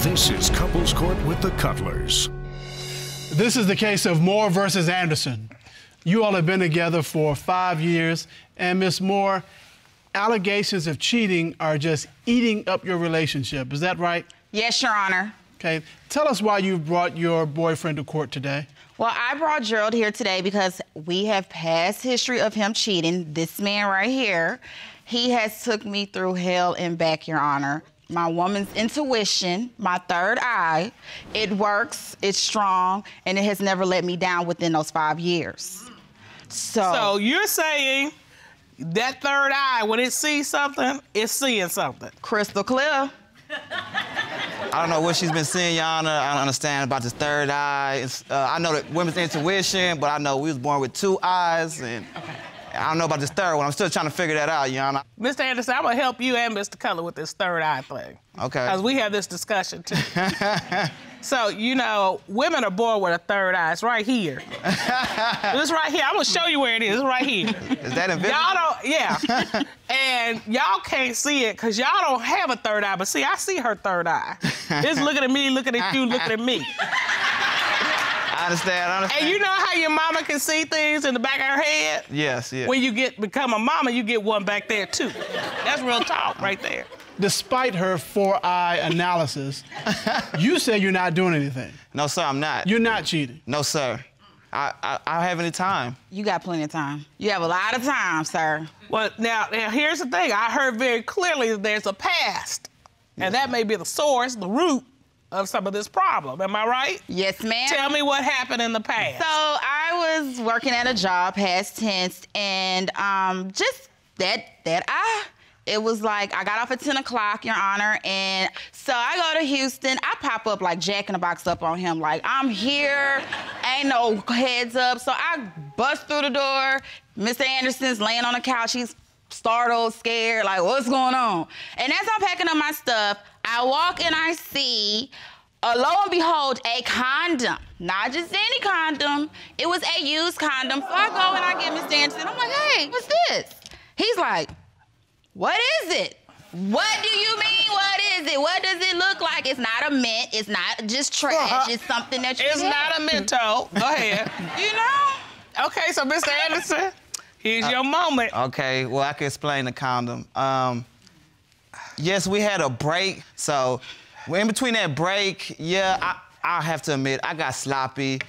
This is Couples Court with the Cutlers. This is the case of Moore versus Anderson. You all have been together for five years, and Miss Moore, allegations of cheating are just eating up your relationship. Is that right? Yes, Your Honor. Okay. Tell us why you brought your boyfriend to court today. Well, I brought Gerald here today because we have past history of him cheating. This man right here, he has took me through hell and back, Your Honor. My woman's intuition, my third eye, it works, it's strong, and it has never let me down within those five years. So, So you're saying that third eye, when it sees something, it's seeing something. crystal clear. I don't know what she's been seeing, Your Honor. I don't understand about this third eye. It's, uh, I know that women's intuition, but I know we was born with two eyes, and I don't know about this third one. I'm still trying to figure that out, Your Honor. Mr. Anderson, I'm gonna help you and Mr. Cutler with this third eye thing. Okay. Because we have this discussion too. so, you know, women are born with a third eye. It's right here. it's right here. I'm gonna show you where it is. It's right here. Is that invisible? Y'all don't, yeah. and y'all can't see it because y'all don't have a third eye. But see, I see her third eye. It's looking at me, looking at you, looking at me. I understand. I understand. And you know how your mama can see things in the back of her head? Yes, yes. When you get become a mama, you get one back there too. That's real talk right there. Despite her four eye analysis, you say you're not doing anything. no, sir, I'm not. You're not cheating. No, sir. I, I, I don't have any time. You got plenty of time. You have a lot of time, sir. Well, now, now here's the thing. I heard very clearly that there's a past, and that may be the source, the root of some of this problem. Am I right? Yes, ma'am. Tell me what happened in the past. So I was working at a job, past tense, and um, just that that I. It was like I got off at 10 o'clock, Your Honor, and so I go to Houston. I pop up like Jack in the Box up on him, like I'm here, ain't no heads up. So I bust through the door. Mr. Anderson's laying on the couch. He's startled, scared, like what's going on? And as I'm packing up my stuff, I walk and I see uh, lo and behold, a condom. Not just any condom. It was a used condom. So I go and I get Mr. Anderson. I'm like, hey, what's this? He's like, what is it? What do you mean, what is it? What does it look like? It's not a mint. It's not just trash. It's something that you it's get. not a mental. Go ahead. You know? okay, so Mr. Anderson, here's your moment. Okay, well, I can explain the condom. Um, yes, we had a break, so in between that break, yeah, I, I have to admit, I got sloppy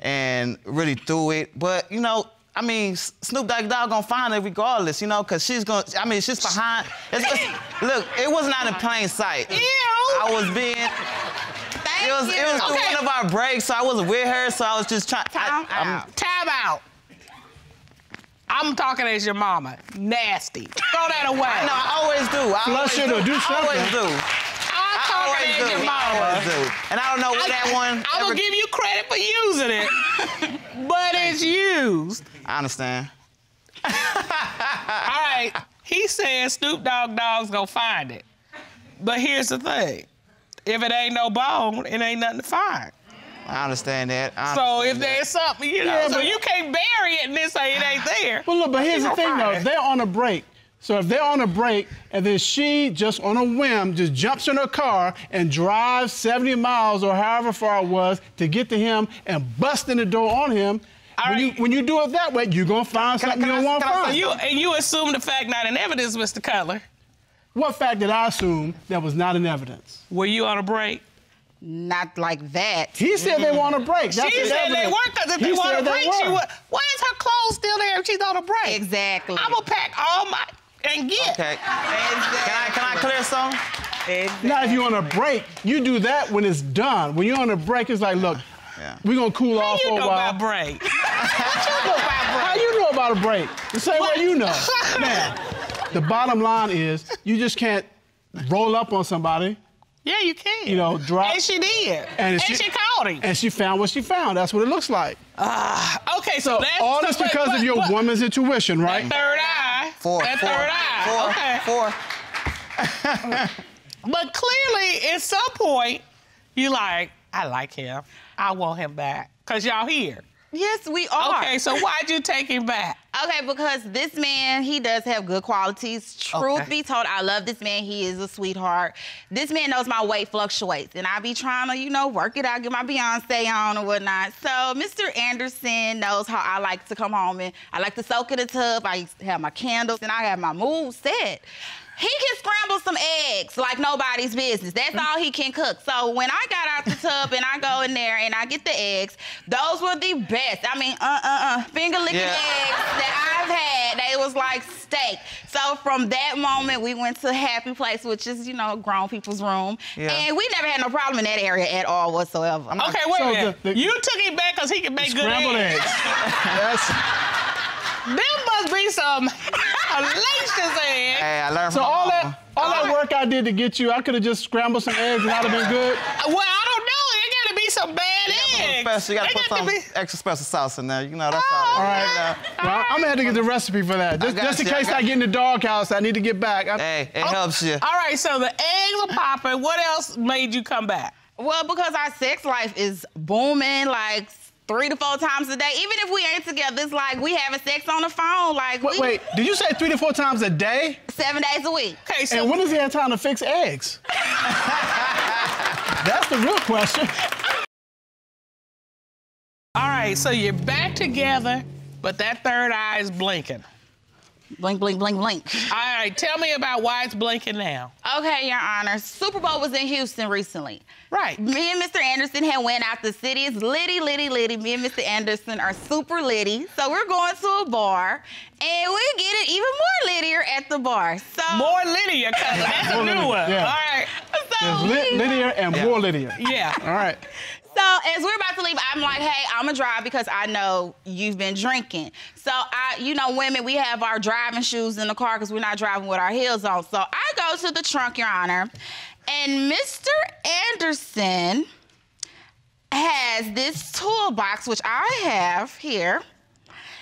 and really threw it. But, you know, I mean, Snoop Dogg Dogg gonna find it regardless, you know, because she's gonna, I mean, she's behind. It's, it's- look, it was not in plain sight. Ew. I was being, Thank it was, you. it was through Okay. one of our breaks, so I wasn't with her, so I was just trying. Time I, I'm- out. Time out. I'm talking as your mama. Nasty. Throw that away. No, I always do. I Flush always it or do something. I'm I talking always as do. your I mama. always do. And I don't know where that one. I'm ever- gonna give you credit for using it, but it's used. I understand. All right. He said Snoop Dogg Dogg's gonna find it. But here's the thing. If it ain't no bone, it ain't nothing to find. I understand that. I So if that. there's something, you know, Yeah, so but- you can't bury it and then say it ain't there. Well, look, but here's the thing, though. right. They're on a break. So if they're on a break and then she just on a whim just jumps in her car and drives 70 miles or however far it was to get to him and bust in the door on him, All when, you, when you do it that way, you're going to find Can something can you don't I- want to find. You and you assume the fact not in evidence, Mr. Cutler. What fact did I assume that was not in evidence? Were you on a break? Not like that. He said they were on a break. That's she in said they were because if He they want said to break, she were. would. Why is her clothes still there if she's on a break? Exactly. I'm gonna pack all my and get. Okay. Can I can I clear some? Now, if you're on a break, you do that when it's done. When you're on a break, it's like, look, Yeah. we're going to cool How off for a while. about break? what you know about break? How break? you know about a break? The same way you know. Now, the bottom line is you just can't roll up on somebody Yeah, you can. You know, drop- And she did. and, And, she, she, called him. and she found what she found. That's what it looks like. Ah, okay, so, that's All so this because but- of your but woman's intuition, right? Third eye. Four. That four, third eye. Four. okay. Four. But clearly, at some point, you like, I like him. I want him back. Cause y'all here. Yes, we are. Okay, so why'd you take him back? Okay, because this man, he does have good qualities. Truth Okay. be told, I love this man. He is a sweetheart. This man knows my weight fluctuates, and I be trying to, you know, work it out, get my Beyonce on or whatnot. So Mr. Anderson knows how I like to come home and I like to soak in the tub. I have my candles and I have my mood set. He can scramble some eggs like nobody's business. That's all he can cook. So when I got out the tub and I go in there and I get the eggs, those were the best. I mean, uh, uh, uh, finger licking Yeah. eggs that I've had. They was like steak. So from that moment, we went to Happy Place, which is you know grown people's room, Yeah. and we never had no problem in that area at all whatsoever. Okay, wait So a minute. the- the- you took him back because he can make good Scrambled eggs. eggs. That's, Them must be some hellacious eggs. Hey, I learned so from all mama. that all that work I did to get you, I could have just scrambled some eggs and I'd have been good. Uh, well, I don't know. It gotta be some bad eggs. Special, you gotta They put got to some be- extra special sauce in there. You know, that's oh, all. All You right. know. Well, I'm gonna have to get the recipe for that. Just, just in you, case I, got get in the doghouse, I need to get back. I- Hey, it oh, helps you. All right, so the eggs are popping. What else made you come back? Well, because our sex life is booming, like three to four times a day. Even if we ain't together, it's like we having sex on the phone, like Wait, we, wait, did you say three to four times a day? seven days a week. Okay, so And when does he have time to fix eggs? That's the real question. all right, so you're back together, but that third eye is blinking. Blink, blink, blink, blink. All right, tell me about why it's blinking now. Okay, Your Honor. Super Bowl was in Houston recently. Right. Me and Mr. Anderson had went out. The city It's litty, litty, litty. Me and Mr. Anderson are super litty. So we're going to a bar, and we get it even more littier at the bar. So More Lydia cousin. That's a new one. yeah. All right. There's so, lit, we- Lydia and Yeah. more Lydia. Yeah. All right. So as we're about to leave, I'm like, hey, I'm gonna drive because I know you've been drinking. So I, you know, women, we have our driving shoes in the car because we're not driving with our heels on. So I go to the trunk, Your Honor, and Mr. Anderson has this toolbox, which I have here.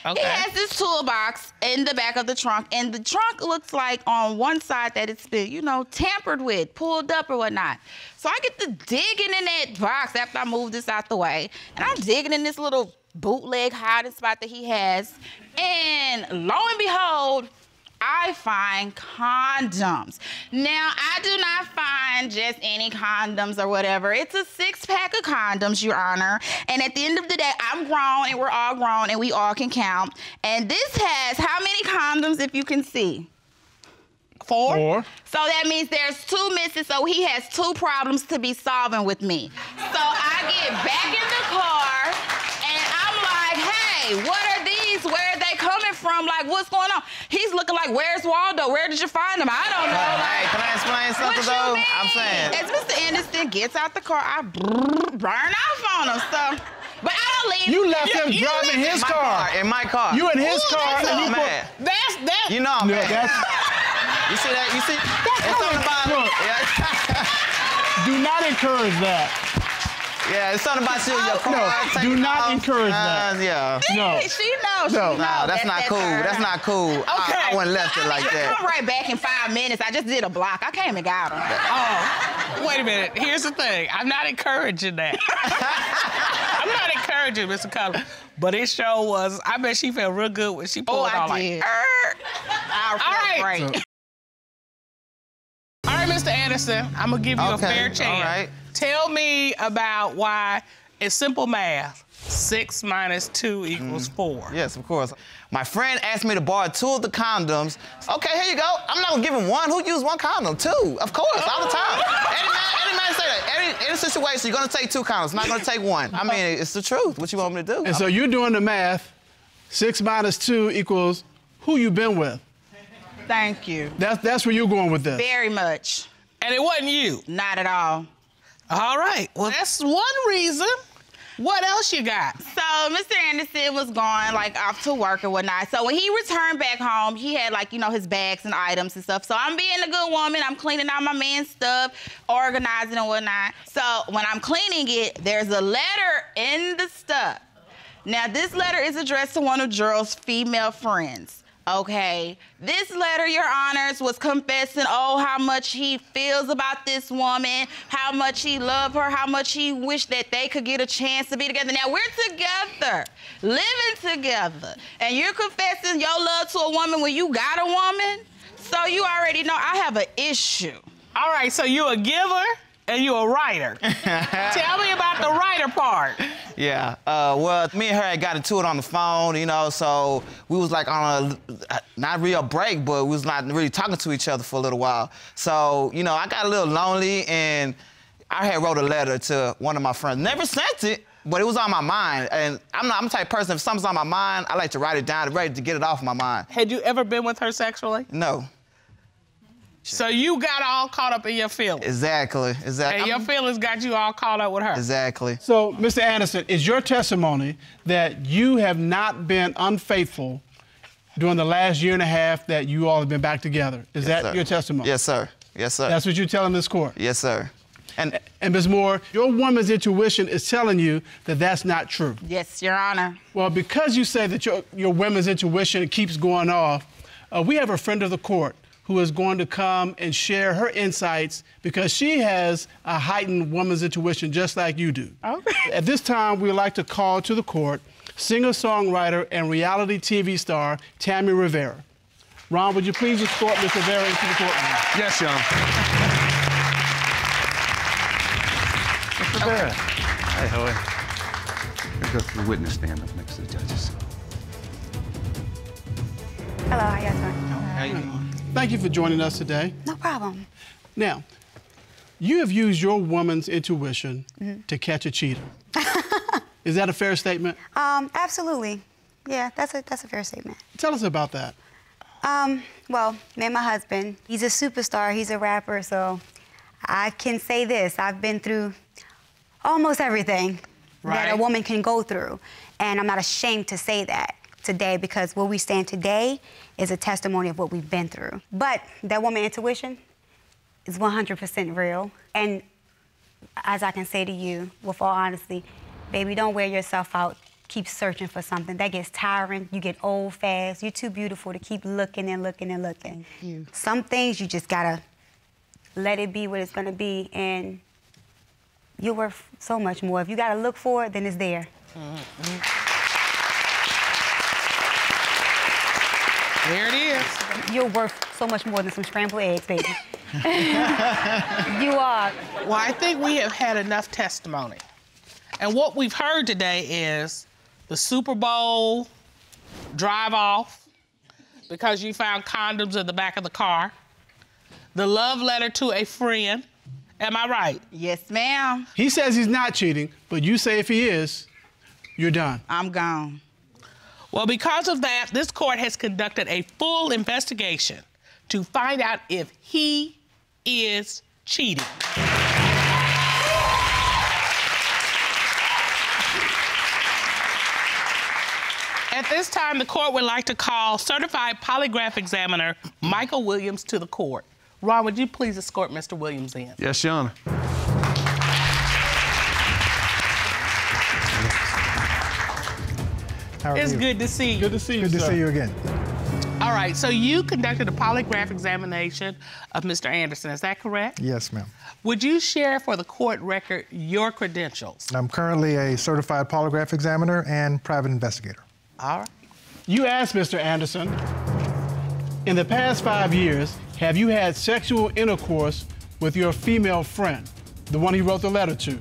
Okay. He has this toolbox in the back of the trunk, and the trunk looks like on one side that it's been, you know, tampered with, pulled up or whatnot. So I get to digging in that box after I move this out the way, and I'm digging in this little bootleg hiding spot that he has, and lo and behold, I find condoms. Now, I do not find just any condoms or whatever. It's a six pack of condoms, Your Honor. And at the end of the day, I'm grown and we're all grown and we all can count. And this has how many condoms, if you can see? Four? Or So that means there's two misses, so he has two problems to be solving with me. So I get back in the car and I'm like, hey, what are these? Where are they coming from? Like, what's going on? He's looking like, where's Waldo? Where did you find him? I don't know. Hey, Like, can I explain what something you though? mean? I'm saying. As Mr. Anderson gets out the car, I burn off on him. So, but I don't leave. you left You- him you driving left his my car. in my car. You in his Ooh, car that's and I'm mad. That's that. You know I'm No, mad. that's, You see that? You see? It's something about Look. yeah. do not encourage that. Yeah, it's something about you in your car. No, do not off. encourage Uh, that. Yeah. No. She knows. No. she knows. Nah, that's not cool. her. That's not cool. I, I wouldn't left I it mean, like I that. come right back in five minutes. I just did a block. I came and got him. Oh, wait a minute. Here's the thing. I'm not encouraging that. I'm not encouraging Mr. Cullen. But it sure was. I bet she felt real good when she pulled Oh, it I all did. like. "Er." I felt All right. great. All right, Mr. Anderson, I'm gonna give you a fair all chance. right. Tell me about why it's simple math. Six minus two equals mm. four. Yes, of course. My friend asked me to borrow two of the condoms. Okay, here you go. I'm not gonna give him one. Who used one condom? Two, of course, all the time. Any man, any man say that. Any, any situation, you're gonna take two condoms. Not gonna take one. I mean, it's the truth. What you want me to do? And so you're doing the math. Six minus two equals who you been with. Thank you. That's that's where you're going with this. Very much. And it wasn't you. Not at all. All right. Well, that's one reason. What else you got? So Mr. Anderson was gone like off to work or whatnot. So when he returned back home, he had like, you know, his bags and items and stuff. So I'm being a good woman. I'm cleaning out my man's stuff, organizing and whatnot. So when I'm cleaning it, there's a letter in the stuff. Now this letter is addressed to one of Gerald's female friends. Okay, this letter, Your Honors, was confessing, oh, how much he feels about this woman, how much he loved her, how much he wished that they could get a chance to be together. Now we're together, living together, and you're confessing your love to a woman when you got a woman. So you already know I have an issue. All right, so you a giver and you a writer. Tell me about the writer part. Yeah. Uh, well, me and her had got into it on the phone, you know, so we was like on a not real break, but we was not really talking to each other for a little while. So, you know, I got a little lonely and I had wrote a letter to one of my friends. Never sent it, but it was on my mind. And I'm not I'm the type of person if something's on my mind, I like to write it down, ready to get it off my mind. Had you ever been with her sexually? No. So you got all caught up in your feelings. Exactly. Exactly. And your feelings got you all caught up with her. Exactly. So, Mr. Anderson, is your testimony that you have not been unfaithful during the last year and a half that you all have been back together? Is Yes, that sir. your testimony? Yes, sir. Yes, sir. That's what you're telling this court. yes, sir. And And Ms. Moore, your woman's intuition is telling you that that's not true. Yes, Your Honor. Well, because you say that your, your women's intuition keeps going off, uh, we have a friend of the court who is going to come and share her insights because she has a heightened woman's intuition just like you do. Okay. At this time, we'd like to call to the court singer songwriter and reality TV star Tammy Rivera. Ron, would you please escort Ms. Rivera into the courtroom? Yes, John. Mr. Barrett. Hey, how are you? Let's go to the witness stand up next to the judges. Hello, how y'all doing? how you doing? Thank you for joining us today. No problem. Now, you have used your woman's intuition to catch a cheater. Is that a fair statement? Um, absolutely. Yeah, that's a that's a fair statement. Tell us about that. Um, well, me and my husband, he's a superstar, he's a rapper, so I can say this. I've been through almost everything that a woman can go through. And I'm not ashamed to say that today because where we stand today is a testimony of what we've been through. But that woman intuition is 100% real. And as I can say to you, with all honesty, baby, don't wear yourself out. Keep searching for something. That gets tiring. You get old fast. You're too beautiful to keep looking and looking and looking. You. Some things you just gotta let it be what it's gonna be, and you're worth so much more. If you gotta look for it, then it's there. Mm-hmm. There it is. You're worth so much more than some scrambled eggs, baby. you are. Well, I think we have had enough testimony. And what we've heard today is the Super Bowl drive off because you found condoms in the back of the car, the love letter to a friend. Am I right? Yes, ma'am. He says he's not cheating, but you say if he is, you're done. I'm gone. Well, because of that, this court has conducted a full investigation to find out if he is cheating. At this time, the court would like to call certified polygraph examiner Michael Williams to the court. Ron, would you please escort Mr. Williams in? Yes, Your Honor. How are It's you? good to see you. Good to see you. Good to sir. see you again. All right, so you conducted a polygraph examination of Mr. Anderson, is that correct? Yes, ma'am. Would you share for the court record your credentials? I'm currently a certified polygraph examiner and private investigator. All right. You asked Mr. Anderson, in the past five years, have you had sexual intercourse with your female friend, the one he wrote the letter to?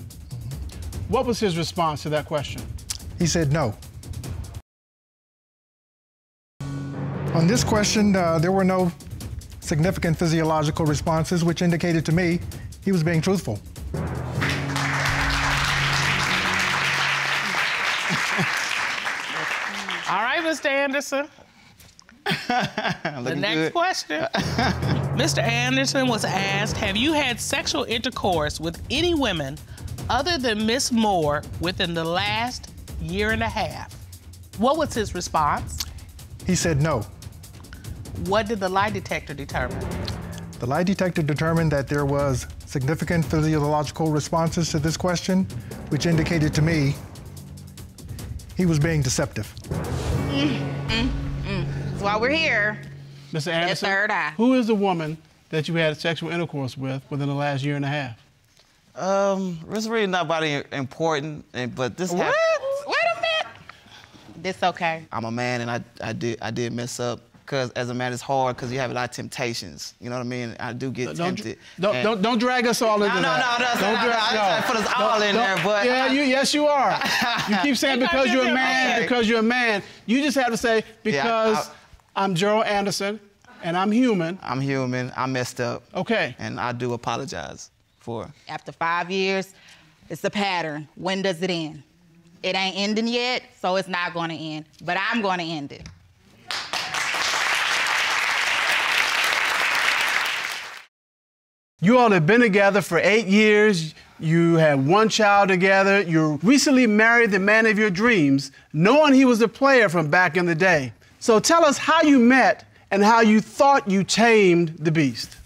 What was his response to that question? He said no. On this question, uh, there were no significant physiological responses, which indicated to me he was being truthful. All right, Mr. Anderson. the next good. question. Mr. Anderson was asked Have you had sexual intercourse with any women other than Miss Moore within the last year and a half? What was his response? He said no. What did the lie detector determine? The lie detector determined that there was significant physiological responses to this question, which indicated to me he was being deceptive. That's why we're here. Mr. Anderson, third eye. who is the woman that you had sexual intercourse with within the last year and a half? Um, it's really not very important, but this What? happened. Wait a minute. This okay. I'm a man, and I, I did I did mess up. Cause as a man, it's hard because you have a lot of temptations. You know what I mean? I do get Don't, tempted. don't, and- don't, don't drag us all into no, that. no, no, Don't no, drag- no, I ain't trying to put us all in there, but- yeah, you, yes, you are. You keep saying Because because you're a man, okay. because you're a man. You just have to say because I'm Gerald Anderson and I'm human. I'm human. I messed up. Okay. And I do apologize for. After five years, it's a pattern. When does it end? It ain't ending yet, so it's not going to end. But I'm going to end it. You all have been together for eight years. You had one child together. You recently married the man of your dreams, knowing he was a player from back in the day. So tell us how you met and how you thought you tamed the beast.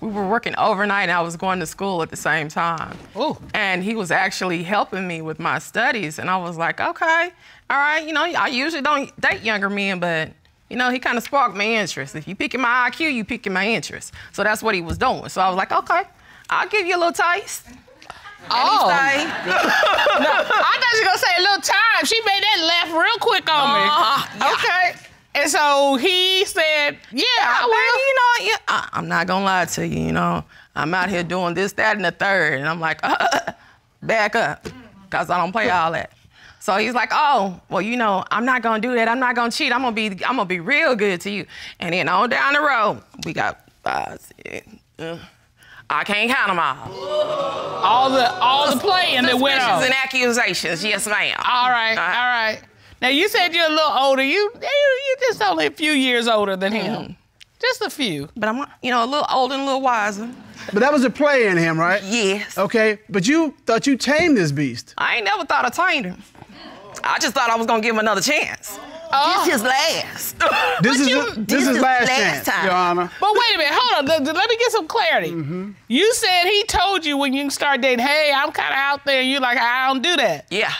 we were working overnight and I was going to school at the same time. Ooh. And he was actually helping me with my studies. And I was like, okay, all right, you know, I usually don't date younger men, but you know, he kind of sparked my interest. If you picking my IQ, you picking my interest. So that's what he was doing. So I was like, okay, I'll give you a little taste. Oh. He stayed. I thought you were gonna say a little time. She made that laugh real quick on me. Uh-huh, yeah. Okay. And so he said, "Yeah, I well, will." you know, yeah, I, I'm not gonna lie to you. You know, I'm out here doing this, that, and the third, and I'm like, uh, back up, cause I don't play all that. So he's like, oh, well, you know, I'm not gonna do that. I'm not gonna cheat. I'm gonna be, I'm gonna be real good to you. And then on down the road, we got five, six, uh, I can't count them all. All the all the playing that went Suspicions on. and accusations, yes, ma'am. All right, Uh, all right. Now you said you're a little older. You you you just only a few years older than him. Mm-hmm. Just a few. But I'm, you know, a little older and a little wiser. But that was a play in him, right? Yes. Okay, but you thought you tamed this beast. I ain't never thought I tamed him. I just thought I was gonna give him another chance. Oh. This his last. This is you- this, is last, chance, time. Your Honor. But wait a minute, hold on. Th- th- Let me get some clarity. Mm-hmm. You said he told you when you start dating, hey, I'm kind of out there, and you're like, I don't do that. yeah.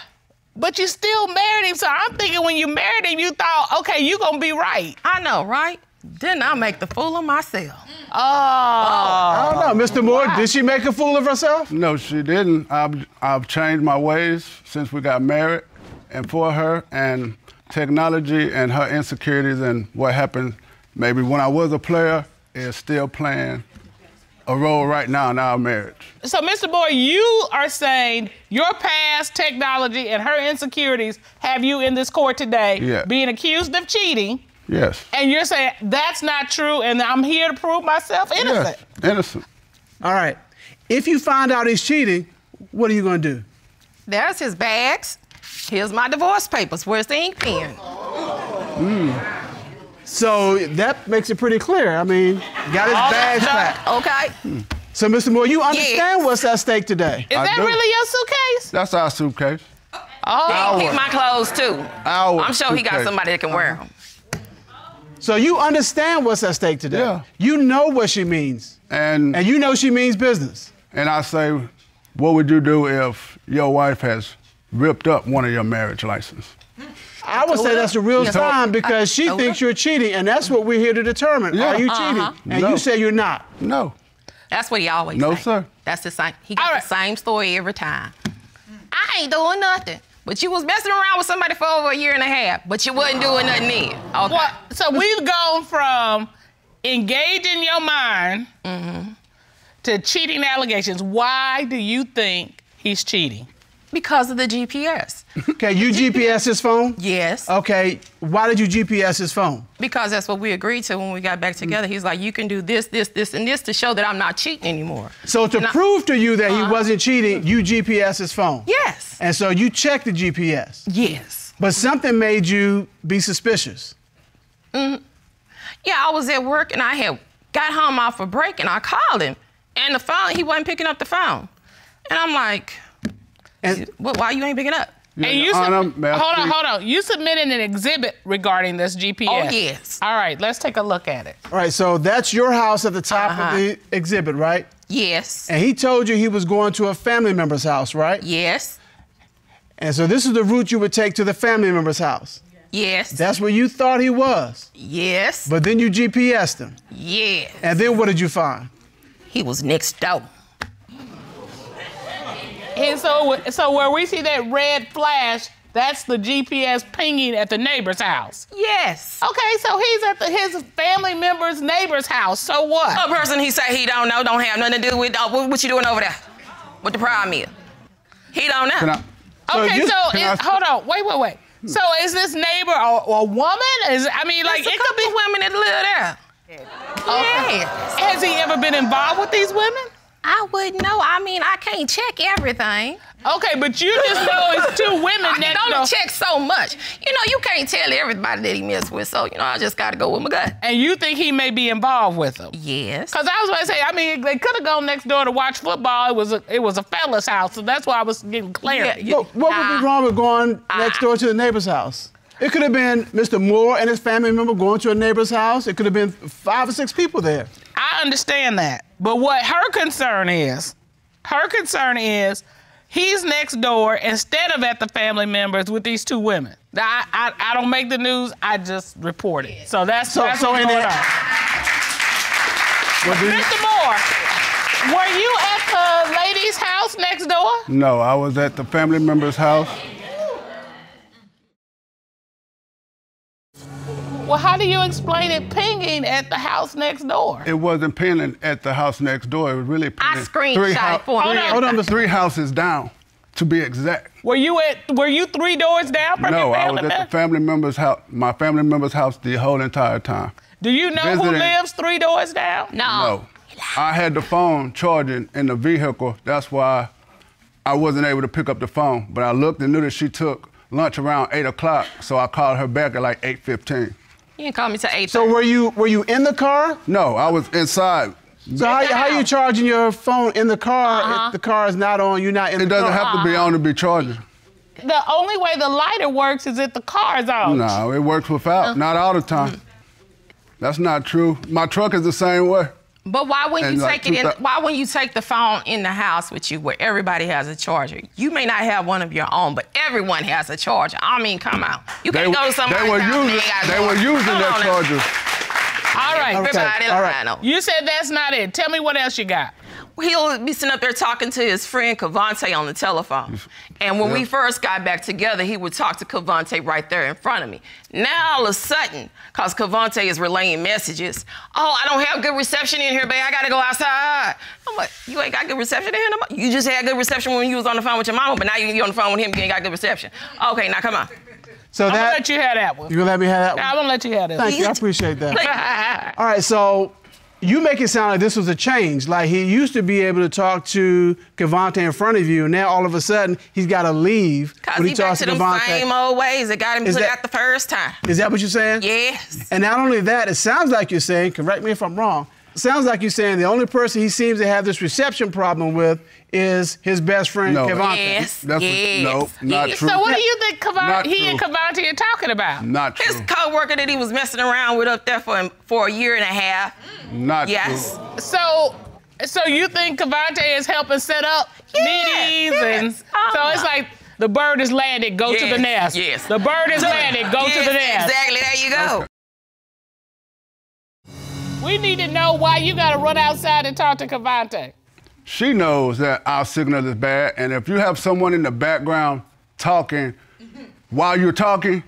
But you still married him, so I'm thinking when you married him, you thought, okay, you're gonna be right. I know, right? Didn't I make the fool of myself? Oh. I don't know, Mr. Moore. Did she make a fool of herself? No, she didn't. I've, I've changed my ways since we got married and for her and technology and her insecurities and what happened maybe when I was a player is still playing a role right now in our marriage. So, Mr. Boy, you are saying your past technology and her insecurities have you in this court today Yeah. being accused of cheating, Yes. and you're saying that's not true, and I'm here to prove myself innocent. Yes. Innocent. All right. If you find out he's cheating, what are you going to do? There's his bags. Here's my divorce papers. Where's the ink pen? Hmm. So that makes it pretty clear. I mean, got his bags back. Okay. Hmm. So, Mr. Moore, you understand what's at stake today. Is I that do. really your suitcase? That's our suitcase. Oh. Keep my clothes too. Our I'm sure he got somebody that can wear them. So you understand what's at stake today. Yeah. You know what she means. And And you know she means business. and I say, what would you do if your wife has ripped up one of your marriage license? I would say that's a real Yes. time because she told thinks her. you're cheating, and that's what we're here to determine. Yeah. Are you Uh-huh. cheating? And No. you say you're not. No. That's what he always No, say. sir. That's the same. He got All the same story every time. I ain't doing nothing. But you was messing around with somebody for over a year and a half, but you wasn't doing nothing then. Okay. Well, so we've gone from engaging your mind to cheating allegations. Why do you think he's cheating? Because of the GPS. Okay, you GPS his phone? Yes. Okay, why did you GPS his phone? Because that's what we agreed to when we got back together. He's like, you can do this, this, this, and this to show that I'm not cheating anymore. So to No. prove to you that he Uh-huh. wasn't cheating, you GPS his phone. Yes. And so you checked the GPS. Yes. But something made you be suspicious. Mm. Yeah, I was at work and I had got home off a break and I called him. And the phone, he wasn't picking up the phone. And I'm like, And what, why you ain't picking up? And you Your sub- Honor, hold on, hold on. You submitted an exhibit regarding this GPS. Oh, yes. All right, let's take a look at it. all right, so that's your house at the top Uh-huh. of the exhibit, right? Yes. And he told you he was going to a family member's house, right? Yes. And so this is the route you would take to the family member's house. Yes. That's where you thought he was. yes. But then you GPSed him. yes. And then what did you find? He was next door. And so, so where we see that red flash, that's the GPS pinging at the neighbor's house. Yes. Okay, so he's at the, his family member's neighbor's house. So what? A person he say he don't know, don't have nothing to do with. Uh, what, what you doing over there? What the problem is? He don't know. Can I? So okay, you- so can I- is, hold on, wait, wait, wait. So is this neighbor a, a woman? Is I mean, like it could be. couple women that live there. Yes. Has he ever been involved with these women? I wouldn't know. I mean, I can't check everything. Okay, but you just know it's two women I next can door. only check so much. You know, you can't tell everybody that he messed with, so you know, I just gotta go with my gut. And you think he may be involved with them? Yes. Cause I was going to say, I mean, they could have gone next door to watch football. It was a, it was a fella's house, so that's why I was getting clarity. Yeah, What, what would be ah. wrong with going ah. next door to the neighbor's house? It could have been Mr. Moore and his family member going to a neighbor's house. It could have been five or six people there. I understand that, but what her concern is, her concern is, he's next door instead of at the family members with these two women. I, I, I don't make the news. I just report it. So that's So- that's so what's in going that- on. What do you- Mr. Moore, were you at the lady's house next door? No, I was at the family member's house. Well, how do you explain it pinging at the house next door? It wasn't pinging at the house next door. It was really I pinning screenshot hou- it for him. three, Hold on, Mr. three houses down, to be exact. Were you at? Were you three doors down from No, your I was at member? the family member's house, my family member's house the whole entire time. Do you know who lives three doors down? No. No. I had the phone charging in the vehicle. That's why I wasn't able to pick up the phone. But I looked and knew that she took lunch around 8 o'clock, so I called her back at like 8.15. You can call me to eight. So were you were you in the car? No, I was inside. So how, how you charging your phone in the car if uh-huh. the car is not on? You're not in It the doesn't car. have to be on to be charging. The only way the lighter works is if the car's on. No, it works without. Uh-huh. Not all the time. That's not true. My truck is the same way. But why wouldn't you like take it in, two thou- why when you take the phone in the house with you where everybody has a charger? You may not have one of your own, but everyone has a charger. I mean, come on. You They, can't go to somebody's they were using, ain't got they were using Come their chargers. All right. Okay. Everybody all right. lying on. You said that's not it. Tell me what else you got. He'll be sitting up there talking to his friend Cavante on the telephone. And when we first got back together, he would talk to Cavante right there in front of me. Now all of a sudden, because Cavante is relaying messages, oh, I don't have good reception in here, babe. I gotta go outside. I'm like, you ain't got good reception in here no more? You just had good reception when you was on the phone with your mama, but now you you on the phone with him, you ain't got good reception. Okay, now come on. So I'm gonna that let you have that one. you gonna let me have that? one? I'm gonna let you have that. Thank you. I appreciate that. All right, so you make it sound like this was a change. Like he used to be able to talk to Cavante in front of you, and now all of a sudden he's got to leave Cause when he back to them Cavante. same old ways that got him Is put that- out the first time. Is that what you're saying? Yes. And not only that, it sounds like you're saying, correct me if I'm wrong, sounds like you're saying the only person he seems to have this reception problem with is his best friend, No. Cavante. Yes. That's what- yes. no, not yes. true. So what do you think Cavan- Not he and true. Cavante are talking about? Not His true. co-worker that he was messing around with up there for for a year and a half. Not Yes. true. So, so you think Cavante is helping set up Yes, meetings, and yes. Uh-huh. so it's like the bird is landed, go to the nest. yes. The bird is landed, go to the nest. Exactly. There you go. We need to know why you got to run outside and talk to Cavante. She knows that our signal is bad, and if you have someone in the background talking while you're talking,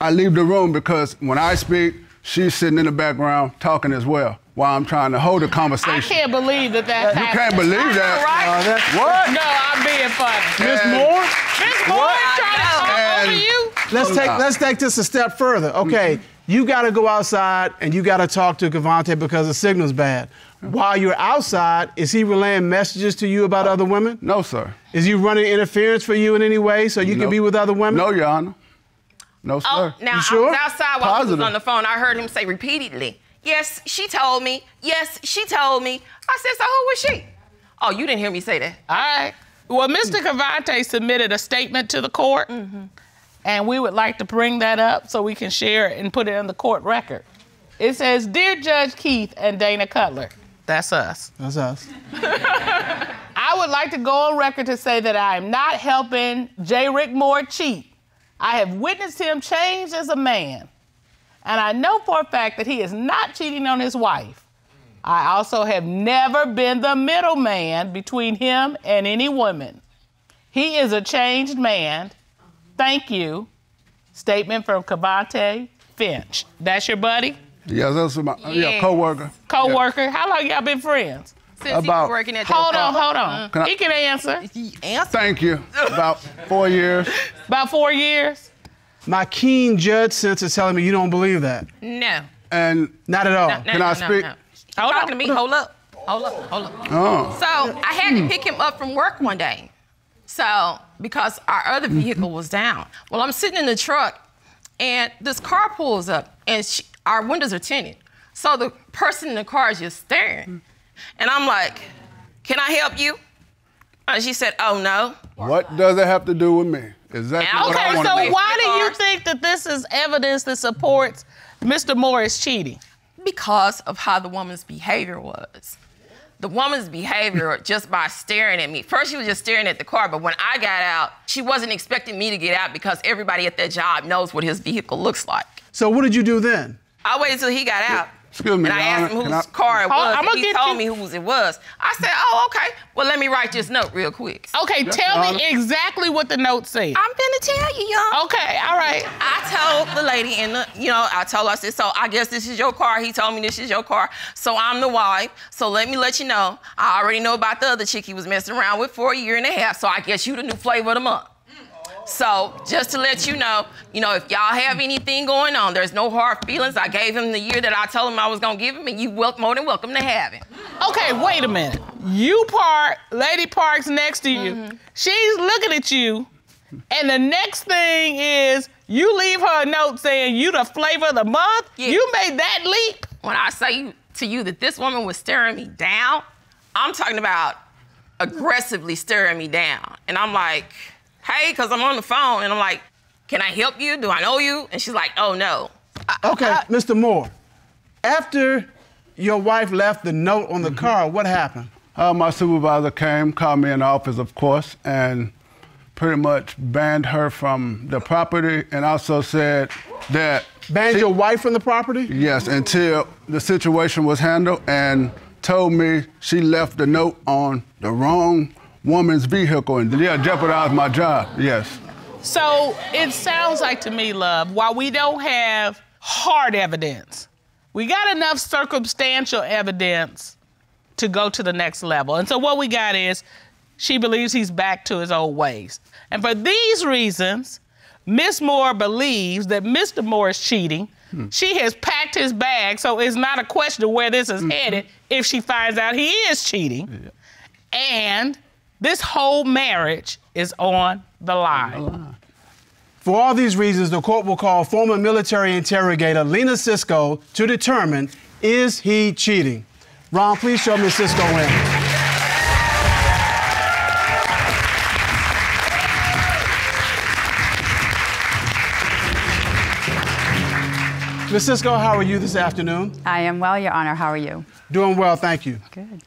I leave the room because when I speak, she's sitting in the background talking as well while I'm trying to hold a I conversation. I can't believe that that You happened. can't believe that. right? Uh, that- What? No, I'm being funny. Miss Moore, Miss Moore is trying to talk over you. let's take let's take this a step further. Okay, you got to go outside and you got to talk to Cavante because the signal's bad. While you're outside, is he relaying messages to you about other women? No, sir. Is he running interference for you in any way so you can be with other women? No, Your Honor. No, oh, sir. Oh, now You sure? I was outside while he was on the phone. I heard him say repeatedly, "Yes, she told me. Yes, she told me." I said, "So who was she?" Oh, you didn't hear me say that. All right. Well, Mr. Cavante submitted a statement to the court, mm-hmm. And we would like to bring that up so we can share it and put it in the court record. It says, Dear Judge Keith and Dana Cutler, that's us. That's us. I would like to go on record to say that I am not helping J. Rick Moore cheat I have witnessed him change as a man, and I know for a fact that he is not cheating on his wife. I also have never been the middleman between him and any woman. He is a changed man. Thank you. Statement from Cavante Finch. That's your buddy? Yes, that's my yeah, Yes. co-worker. Co-worker. How long y'all been friends? Since he About- was working at Hold on, hold on. Can I- he can answer. He answered. Thank you. About four years. About four years. My keen judge sense is telling me you don't believe that. No. And Not at all. No, no, Can no, I no, speak? no. Hold talking on. to me. Hold up. Hold up. Hold up. oh, So I had to pick him up from work one day. So because our other mm-hmm. vehicle was down. Well, I'm sitting in the truck, and this car pulls up, and she, our windows are tinted. So the person in the car is just staring, mm. and I'm like, "Can I help you?" And she said, "Oh no." what does it have to do with me? Exactly what I Okay, want so know. why do you think that this is evidence that supports Mr. Moore's cheating? because of how the woman's behavior was. The woman's behavior just by staring at me. First, she was just staring at the car, but when I got out, she wasn't expecting me to get out because everybody at that job knows what his vehicle looks like. So what did you do then? I waited till he got out. Excuse me, And I asked him whose I- car it oh, was. I'ma and he told you- me whose it was. I said, oh, okay. Well, let me write this note real quick. Okay, tell me exactly what the note said. I'm gonna tell you, y'all. Okay, all right. I told the lady, and the, you know, I told her, I said, so I guess this is your car. He told me this is your car. So I'm the wife. So let me let you know. I already know about the other chick he was messing around with for a year and a half. So I guess you the new flavor of the month. So just to let you know, you know, if y'all have anything going on, there's no hard feelings. I gave him the year that I told him I was gonna give him, and you wel- more than welcome to have him. Okay, wait a minute. You park, lady parks next to you. Mm-hmm. She's looking at you, and the next thing is you leave her a note saying you the flavor of the month. Yeah. You made that leap. When I say to you that this woman was staring me down, I'm talking about aggressively staring me down. And I'm like, hey, because I'm on the phone, and I'm like, can I help you? Do I know you? And she's like, oh no. Okay, Mr. Moore. After your wife left the note on the car, what happened? Uh, my supervisor came, called me in the office, of course, and pretty much banned her from the property and also said that. Banned she- your wife from the property? Yes, until the situation was handled and told me she left the note on the wrong woman's vehicle and yeah, jeopardized my job. Yes. So it sounds like to me, love, while we don't have hard evidence, we got enough circumstantial evidence to go to the next level. And so what we got is she believes he's back to his old ways. And for these reasons, Miss Moore believes that Mr. Moore is cheating. Hmm. She has packed his bag, so it's not a question of where this is mm-hmm. headed if she finds out he is cheating. And this whole marriage is on the line. For all these reasons, the court will call former military interrogator Lena Sisco to determine is he cheating. Ron, please show Ms. Sisco in. Ms. Sisco, how are you this afternoon? I am well, Your Honor. How are you? Doing well, thank you. Good.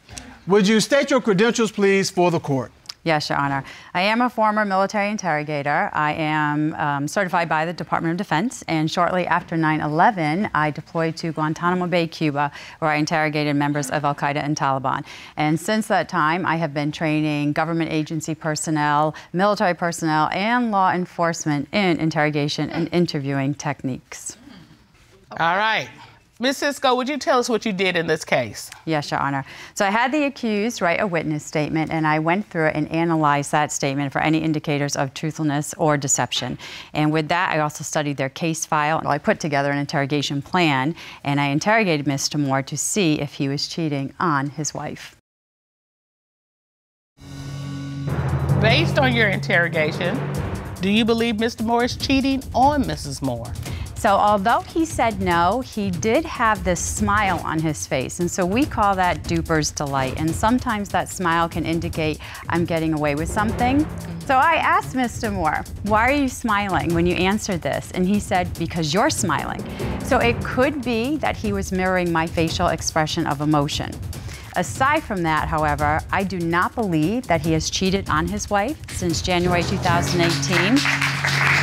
Would you state your credentials, please, for the court? Yes, Your Honor. I am a former military interrogator. I am um, certified by the Department of Defense, and shortly after 9 11, I deployed to Guantanamo Bay, Cuba, where I interrogated members of Al Qaeda and Taliban. And since that time, I have been training government agency personnel, military personnel, and law enforcement in interrogation and interviewing techniques. All right. Miss Sisco, would you tell us what you did in this case? Yes, Your Honor. So I had the accused write a witness statement, and I went through it and analyzed that statement for any indicators of truthfulness or deception. And with that, I also studied their case file. And I put together an interrogation plan, and I interrogated Mr. Moore to see if he was cheating on his wife. Based on your interrogation, do you believe Mr. Moore is cheating on Mrs. Moore? So, although he said no, he did have this smile on his face. And so we call that duper's delight. And sometimes that smile can indicate I'm getting away with something. So I asked Mr. Moore, why are you smiling when you answered this? And he said, because you're smiling. So it could be that he was mirroring my facial expression of emotion. Aside from that, however, I do not believe that he has cheated on his wife since January 2018.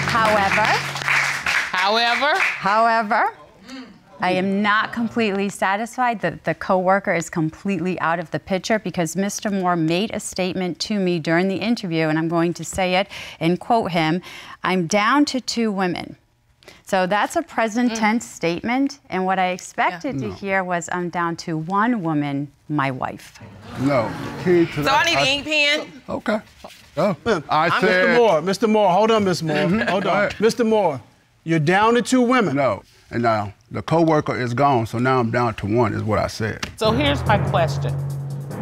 However, However, However, I am not completely satisfied that the coworker is completely out of the picture because Mr. Moore made a statement to me during the interview, and I'm going to say it and quote him I'm down to two women. So that's a present tense statement, and what I expected to No. hear was I'm down to one woman, my wife. No. Key to So that. I need an ink pen. Okay. Oh, I Mr. said. Moore, Mr. Moore, hold on, Miss Moore. Mhm. Hold on. ahead. Mr. Moore, you're down to two women. No. And now the coworker is gone, so now I'm down to one, is what I said. so here's my question.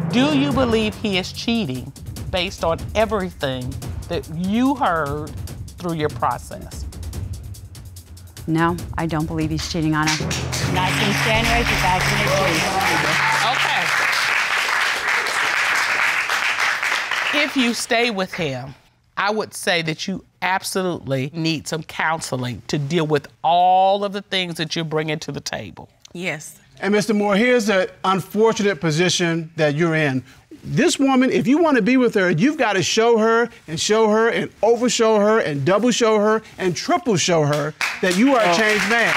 Do you believe he is cheating based on everything that you heard through your process? No, I don't believe he's cheating on her. Not since January 2018. Okay. If you stay with him, I would say that you absolutely need some counseling to deal with all of the things that you're bringing to the table. Yes. And Mr. Moore, here's the unfortunate position that you're in. This woman, if you want to be with her, you've got to show her and show her and overshow her and double show her and triple show her that you are a changed man.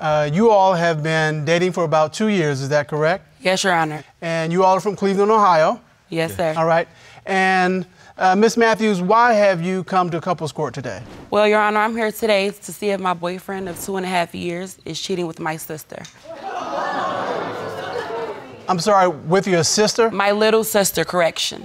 Uh, you all have been dating for about two years, is that correct? Yes, Your Honor. And you all are from Cleveland, Ohio. Yes, sir. All right. And uh, Miss Matthews, why have you come to couples court today? Well, Your Honor, I'm here today to see if my boyfriend of two and a half years is cheating with my sister. I'm sorry, with your sister? My little sister, correction.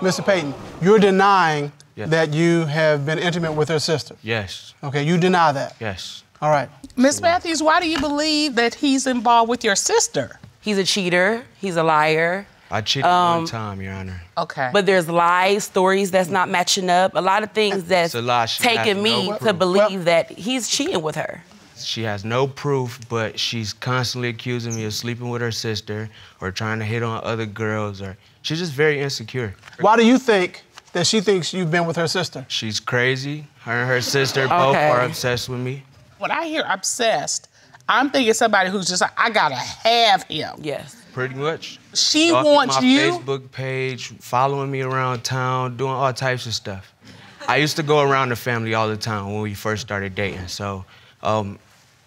Mr. Payton, you're denying Yes. that you have been intimate with her sister. Yes. Okay, you deny that. Yes. All right. Miss Matthews, why do you believe that he's involved with your sister? He's a cheater. He's a liar. I cheated Um, one time, Your Honor. Okay. But there's lies, stories that's not matching up. A lot of things that's a lie. Taking me no to proof. believe that he's cheating with her. She has no proof, but she's constantly accusing me of sleeping with her sister or trying to hit on other girls, or she's just very insecure. Why do you think that she thinks you've been with her sister? She's crazy. Her and her sister both are obsessed with me. When I hear obsessed, I'm thinking somebody who's just like, I gotta have him. Yes. Pretty much. She Stalking wants my you. Facebook page, following me around town, doing all types of stuff. I used to go around the family all the time when we first started dating. So um,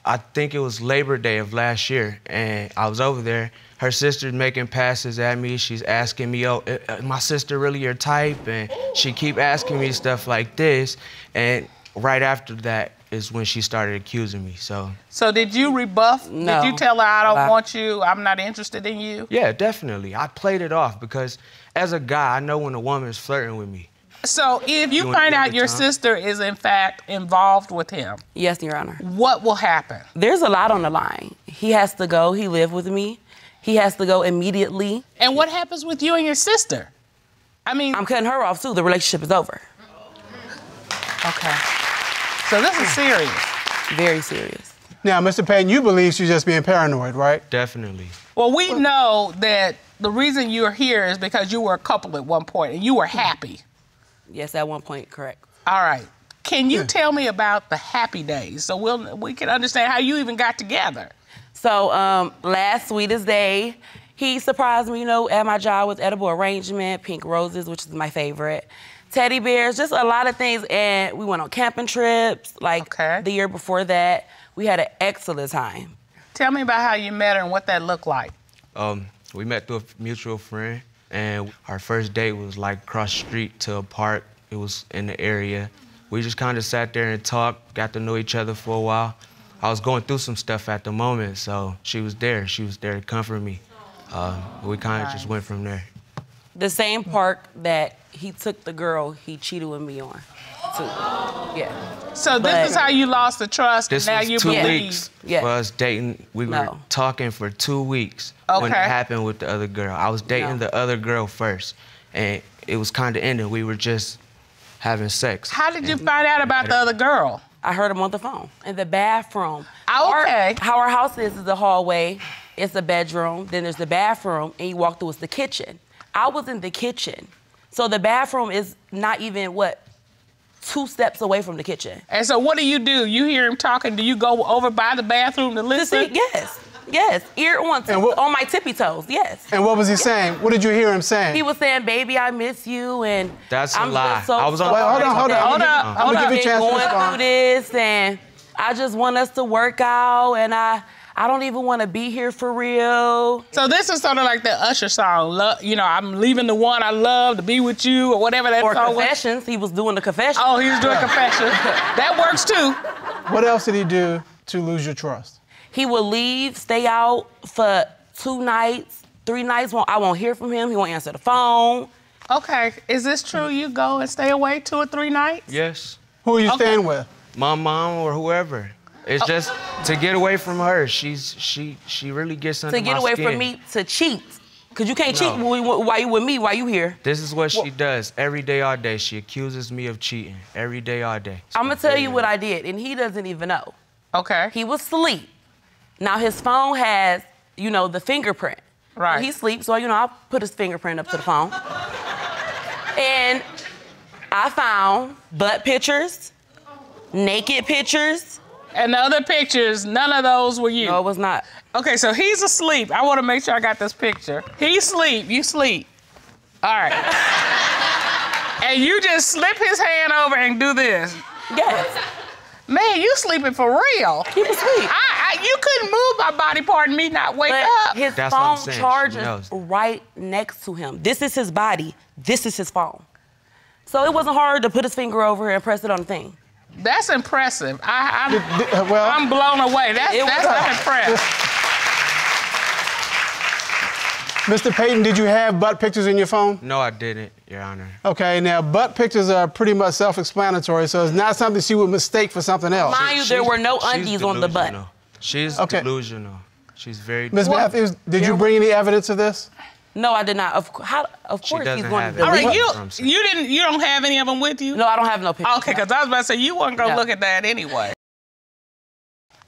I think it was Labor Day of last year, and I was over there. Her sister's making passes at me. She's asking me, "Oh, uh, uh, my sister really your type?" And she keep asking me stuff like this. And right after that is when she started accusing me. So So did you rebuff? No. Did you tell her I don't Lie. want you? I'm not interested in you. yeah, definitely. I played it off because as a guy, I know when a woman is flirting with me. So if you Doing find out your time. sister is in fact involved with him, Yes, Your Honor. what will happen? There's a lot on the line. He has to go. He lived with me. He has to go immediately. And what happens with you and your sister? I mean, I'm cutting her off too. The relationship is over. Okay. So this is serious. Very serious. Now, Mr. Payton, you believe she's just being paranoid, right? Definitely. Well, we know that the reason you're here is because you were a couple at one point and you were happy. Yes, at one point, correct. All right. Can you tell me about the happy days so we'll, we can understand how you even got together? So um, last sweetest day, he surprised me, you know, at my job with edible arrangement, pink roses, which is my favorite, teddy bears, just a lot of things. And we went on camping trips. Like the year before that, we had an excellent time. Tell me about how you met her and what that looked like. Um, we met through a mutual friend, and our first date was like cross street to a park. It was in the area. We just kind of sat there and talked, got to know each other for a while. I was going through some stuff at the moment, so she was there. She was there to comfort me. Uh, we kind of just went from there. The same park that he took the girl he cheated with me on. Too. Yeah. So this is how you lost the trust This and now was you two believe. weeks Yeah. for us dating. We were talking for two weeks when it happened with the other girl. I was dating the other girl first, and it was kind of ending. We were just having sex. How did you find out about the other girl? I heard him on the phone in the bathroom. Oh, okay. Our- how our house is is the hallway. It's the bedroom. Then there's the bathroom, and you walk through it's the kitchen. I was in the kitchen, so the bathroom is not even what two steps away from the kitchen. And so what do you do? You hear him talking, do you go over by the bathroom to listen? yes. Yes, ear on, And what- on my tippy toes. Yes. And what was he saying? What did you hear him saying? He was saying, "Baby, I miss you," and That's a I'm lie. Just so I was on- Wait, hold on, hold on. Hold I'm up, gonna, hold I'm gonna give you a chance to going respond. through this, and I just want us to work out, and I I don't even want to be here for real. So this is sort of like the Usher song. Lo- you know, I'm leaving the one I love to be with you, or whatever that Or song was. confessions. He was doing the confession. Oh, he was doing confessions. that works too. What else did he do to lose your trust? He would leave, stay out for two nights, three nights. Won't I won't hear from him. He won't answer the phone. Okay, is this true? You go and stay away two or three nights? Yes. Who are you Okay. staying with? My mom or whoever. It's Oh. just to get away from her. She's she she really gets under To get away skin. from me to cheat. Cause you can't cheat No. wh- while you with me, while you here. This is what she does every day, all day. She accuses me of cheating every day, all day. I'm gonna tell you what I did, and he doesn't even know. Okay. He was asleep. Now his phone has, you know, the fingerprint. Right. He sleeps, so you know, I put his fingerprint up to the phone. and I found butt pictures, naked pictures. And the other pictures, none of those were you. No, it was not. Okay, so he's asleep. I want to make sure I got this picture. He sleep, you sleep. All right. and you just slip his hand over and do this. Yes. Man, you sleeping for real. He was asleep. I, I, you couldn't move my body part and me not wake But up. his That's I'm phone saying. She charges knows. right next to him. This is his body. This is his phone. So it wasn't hard to put his finger over and press it on the thing. That's impressive. I, I'm, Did- did- well, I'm blown away. That's, It that's I'm impressed. Mr. Payton, did you have butt pictures in your phone? No, I didn't, Your Honor. Okay, now butt pictures are pretty much self-explanatory, so it's not something she would mistake for something else. Mind you, there were no undies on the butt. delusional. She's Okay. delusional. She's very. Ms. Matthews, did you bring any evidence of this? No, I did not. Of, how, of She course he's going have to it. All delete. right, you That's what I'm saying. you didn't you don't have any of them with you? No, I don't have no pictures. Okay, because I was about to say you weren't gonna No. look at that anyway.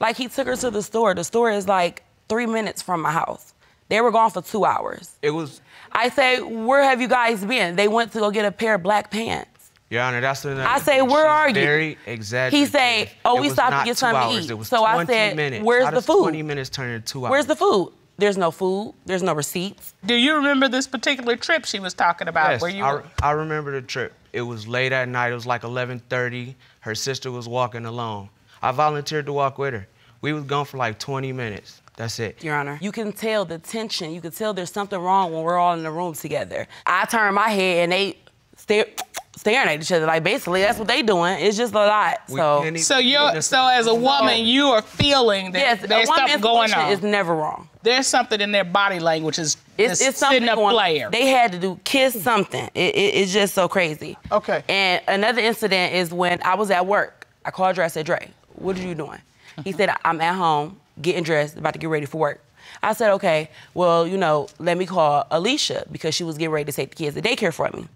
Like he took her to the store. The store is like three minutes from my house. They were gone for two hours. It was, I say, where have you guys been? They went to go get a pair of black pants. Your Honor, that's the. I say, where she's are you? Very exaggerated. He say, oh, It we stopped to get two something to eat. It was So I 20 said, minutes. where's How the food? 20 minutes turn into two hours. Where's the food? There's no food. There's no receipts. Do you remember this particular trip she was talking about? Yes, where you I, were- I remember the trip. It was late at night. It was like 11:30. Her sister was walking alone. I volunteered to walk with her. We was gone for like 20 minutes. That's it. Your Honor. You can tell the tension. You can tell there's something wrong when we're all in the room together. I turn my head and they stare, staring at each other. Like basically, that's what they doing. It's just a lot. So so you're so as a woman, you are feeling that yes, there's a woman's something going intuition on. is never wrong. There's something in their body language is It's, is it's something sitting up going. player. They had to do kiss something. It, it, it's just so crazy. Okay. And another incident is when I was at work. I called Dre. I said, Dre, what are you doing? He said, I'm at home, getting dressed, about to get ready for work. I said, okay, well, you know, let me call Alicia because she was getting ready to take the kids to daycare for me.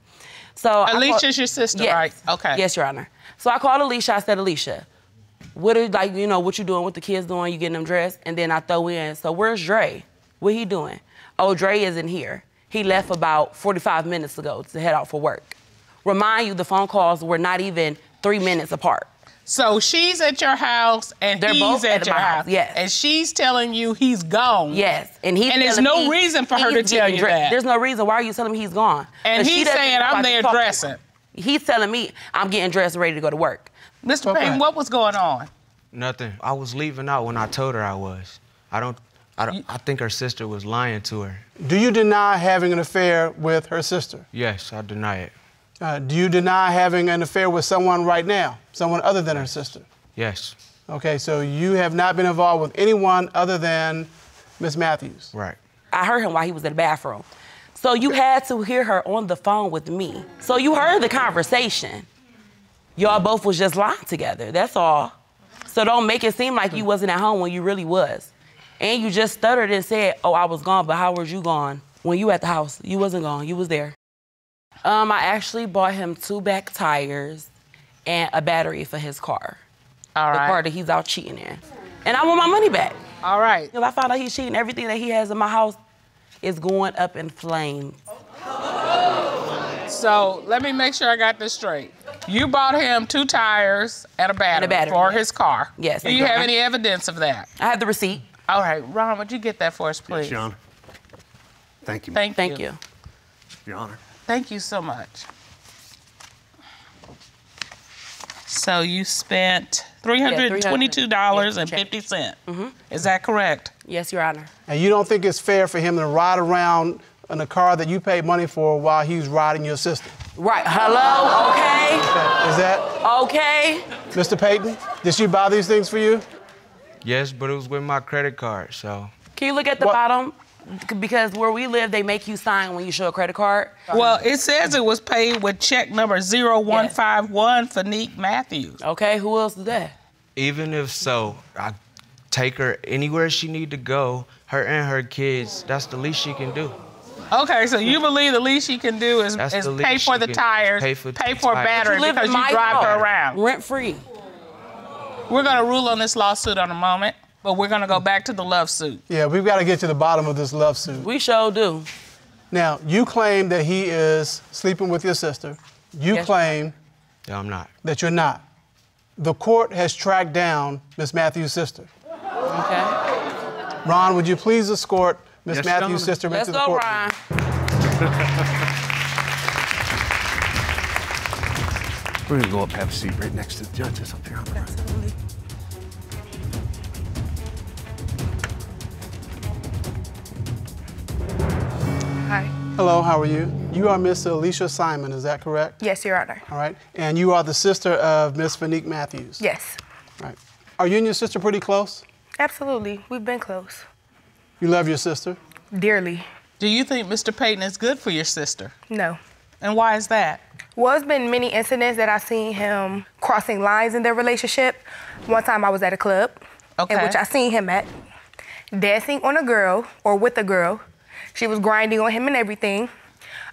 So I called- Alicia's your sister, Yes. right? Okay. Yes, Your Honor. So I called Alicia. I said, Alicia, what are like, you know, what you doing? What the kids doing? You getting them dressed? And then I throw in, so where's Dre? What he doing? Oh, Dre isn't here. He left about 45 minutes ago to head out for work. Remind you, the phone calls were not even three minutes apart. So she's at your house and They're he's both at, at your house. house, yes. And she's telling you he's gone. Yes, and he's And there's no reason for her to tell you dre- that. There's no reason. Why are you telling me he's gone? And he's saying, "I'm there dressing." He's telling me I'm getting dressed, ready to go to work. Mr. Okay. Payne, what was going on? Nothing. I was leaving out when I told her I was. I don't. I, don't, I think her sister was lying to her. Do you deny having an affair with her sister? Yes, I deny it. Uh, do you deny having an affair with someone right now, someone other than her sister? Yes. Okay, so you have not been involved with anyone other than Miss Matthews. Right. I heard him while he was in the bathroom. So you had to hear her on the phone with me. So you heard the conversation. Y'all both was just lying together. That's all. So don't make it seem like you wasn't at home when you really was. And you just stuttered and said, "Oh, I was gone, but how was you gone when you at the house? You wasn't gone. You was there." Um, I actually bought him two back tires and a battery for his car. All the right. car that he's out cheating in. And I want my money back. All right. Because I found out he's cheating. Everything that he has in my house is going up in flames. So let me make sure I got this straight. You bought him two tires and a battery, battery, for yes. his car. Yes, Do and you have any evidence of that? I have the receipt. All right, Ron, would you get that for us, please? Yes, Your Honor. Thank you. Thank, Thank you. you. Your Honor. Thank you so much. So you spent three hundred and twenty-two dollars and fifty cent. Mm-hmm. Is that correct? Yes, Your Honor. And you don't think it's fair for him to ride around in a car that you paid money for while he's riding your sister? Right. Hello. Okay. Is that Okay. Mr. Payton? Did she buy these things for you? Yes, but it was with my credit card, so. Can you look at the bottom? Because where we live, they make you sign when you show a credit card. Well, it says it was paid with check number 0151 for Neek Matthews. Okay, who else is that? Even if so, I take her anywhere she need to go, her and her kids. That's the least she can do. Okay, so you believe the least she can do is, is pay for the tires, pay for pay for battery You because you my drive her around. Rent free. We're gonna rule on this lawsuit in a moment, but we're gonna go back to the love suit. Yeah, we've got to get to the bottom of this love suit. We sure do. Now, you claim that he is sleeping with your sister. You Yes. claim No, I'm not. that you're not. The court has tracked down Miss Matthews' sister. Okay. Ron, would you please escort Miss Yes, Your Matthews' Honor. sister Let's into the go, court? We're gonna go up, have a seat right next to the judges up here. Hi. Hello, how are you? You are Miss Alicia Simon, is that correct? Yes, Your Honor. All right. And you are the sister of Miss Fanique Matthews? Yes. Right. Are you and your sister pretty close? Absolutely. We've been close. You love your sister? Dearly. Do you think Mr. Payton is good for your sister? No. And why is that? Well, it's been many incidents that I've seen him crossing lines in their relationship. One time I was at a club, Okay. in which I seen him at, dancing on a girl or with a girl. She was grinding on him and everything.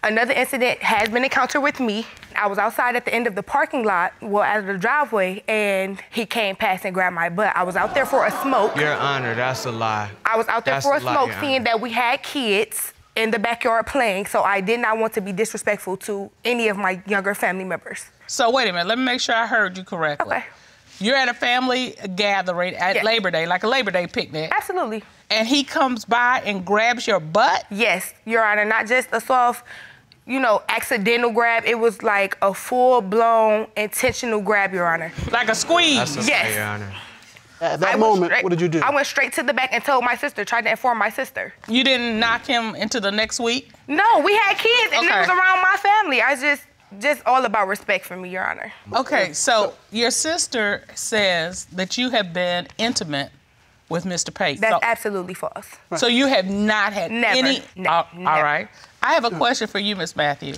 Another incident has been encountered with me. I was outside at the end of the parking lot, well, out of the driveway, and he came past and grabbed my butt. I was out there for a smoke. Your Honor, that's a lie. I was out there That's for a lie, smoke, Your seeing Honor. that we had kids in the backyard playing, so I did not want to be disrespectful to any of my younger family members. So wait a minute, let me make sure I heard you correctly. Okay. You're at a family gathering at Yes. Labor Day, like a Labor Day picnic. Absolutely. And he comes by and grabs your butt? Yes, Your Honor, not just a soft, you know, accidental grab. It was like a full-blown intentional grab, Your Honor. Like a squeeze? That's a Yes. Your Honor. At that I moment, straight- what did you do? I went straight to the back and told my sister, tried to inform my sister. You didn't knock him into the next week? No, we had kids and it was around my family. I just, just all about respect for me, Your Honor. Okay, so your sister says that you have been intimate with Mr. Payton. That's So- absolutely false. So you have not had Never. any. Ne- all- never. all right. I have a question for you, Miss Matthew.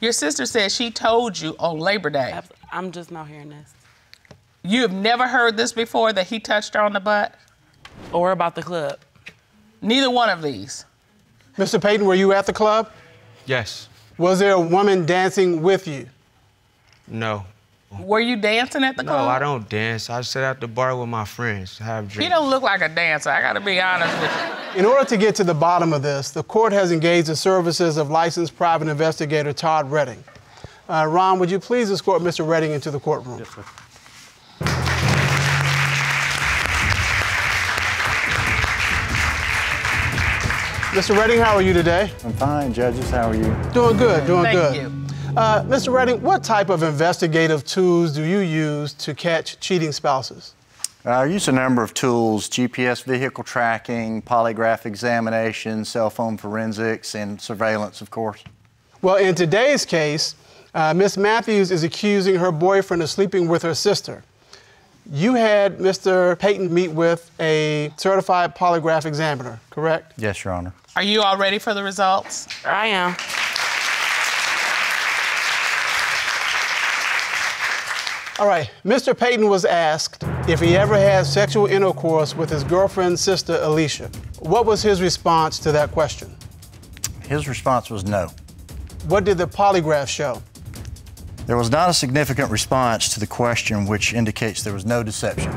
Your sister said she told you on Labor Day. I'm just not hearing this. You have never heard this before that he touched her on the butt? Or about the club? Neither one of these. Mr. Payton, were you at the club? Yes. Was there a woman dancing with you? No. Were you dancing at the No, club? No, I don't dance. I sit at the bar with my friends, have drinks. He don't look like a dancer. I gotta be honest with you. In order to get to the bottom of this, the court has engaged the services of licensed private investigator Todd Redding. Uh, Ron, would you please escort Mr. Redding into the courtroom? Yes, sir. Mr. Redding, how are you today? I'm fine, judges. How are you? Doing good, doing Thank good. you. Uh, Mr. Redding, what type of investigative tools do you use to catch cheating spouses? I use a number of tools GPS vehicle tracking, polygraph examination, cell phone forensics, and surveillance, of course. Well, in today's case, uh, Miss Matthews is accusing her boyfriend of sleeping with her sister. You had Mr. Payton meet with a certified polygraph examiner, correct? Yes, Your Honor. Are you all ready for the results? I am. All right, Mr. Payton was asked if he ever had sexual intercourse with his girlfriend's sister, Alicia. What was his response to that question? His response was no. What did the polygraph show? There was not a significant response to the question, which indicates there was no deception.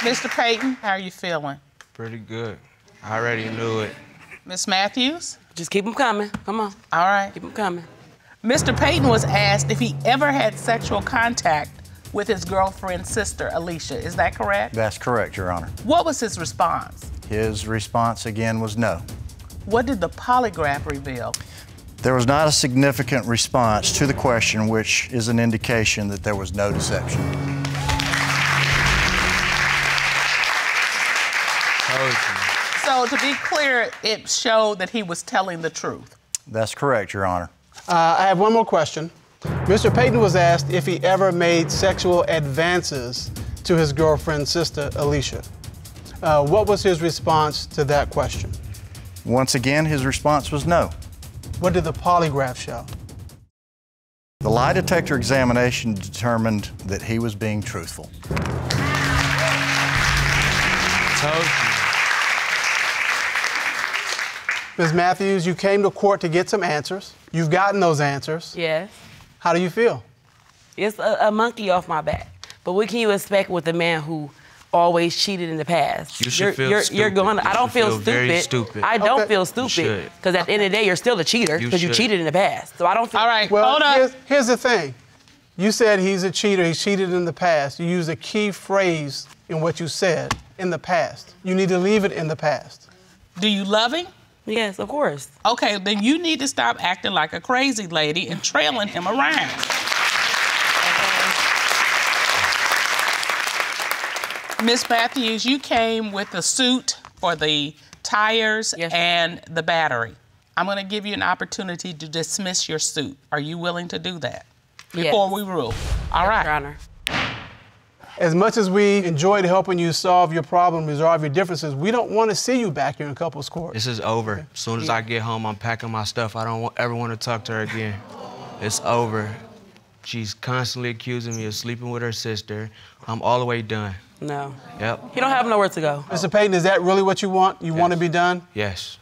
Mr. Payton, how are you feeling? Pretty good. I already knew it. Miss Matthews? Just keep them coming. Come on. All right. Keep them coming. Mr. Payton was asked if he ever had sexual contact with his girlfriend's sister, Alicia. Is that correct? That's correct, Your Honor. What was his response? His response again was no. What did the polygraph reveal? There was not a significant response to the question, which is an indication that there was no deception. So, to be clear, it showed that he was telling the truth. That's correct, Your Honor. Uh, I have one more question. Mr. Payton was asked if he ever made sexual advances to his girlfriend's sister, Alicia. Uh, what was his response to that question? Once again, his response was no. What did the polygraph show? The lie detector examination determined that he was being truthful. Told Ms. Matthews, you came to court to get some answers. You've gotten those answers. Yes. How do you feel? It's a, a monkey off my back. But what can you expect with a man who always cheated in the past? You should you're, feel you're, stupid. You're going. You I don't should feel, feel very stupid. stupid. I don't Okay. feel stupid because at the end of the day, you're still a cheater because you, should. cheated in the past. So I don't feel. All right, Well, hold on. Here's, here's the thing. You said he's a cheater, he cheated in the past. You used a key phrase in what you said, in the past. You need to leave it in the past. Do you love him? Yes, of course. Okay, then you need to stop acting like a crazy lady and trailing him around. Miss Matthews, you came with the suit for the tires and the battery. I'm going to give you an opportunity to dismiss your suit. Are you willing to do that before Yes. we rule? All right. Your Honor. As much as we enjoyed helping you solve your problem, resolve your differences, we don't want to see you back here in couples court. This is over. As soon as I get home, I'm packing my stuff. I don't ever want to talk to her again. It's over. She's constantly accusing me of sleeping with her sister. I'm all the way done. No. Yep. He don't have nowhere to go. Mr. Payton, is that really what you want? You want to be done? Yes.